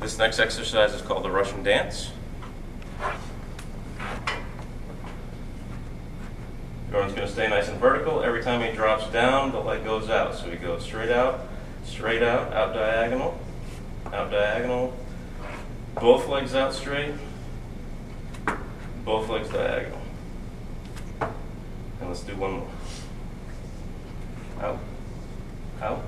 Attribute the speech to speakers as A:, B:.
A: This next exercise is called the Russian dance. Everyone's going to stay nice and vertical. Every time he drops down, the leg goes out. So he goes straight out, straight out, out diagonal, out diagonal, both legs out straight, both legs diagonal. And let's do one more. Out, out,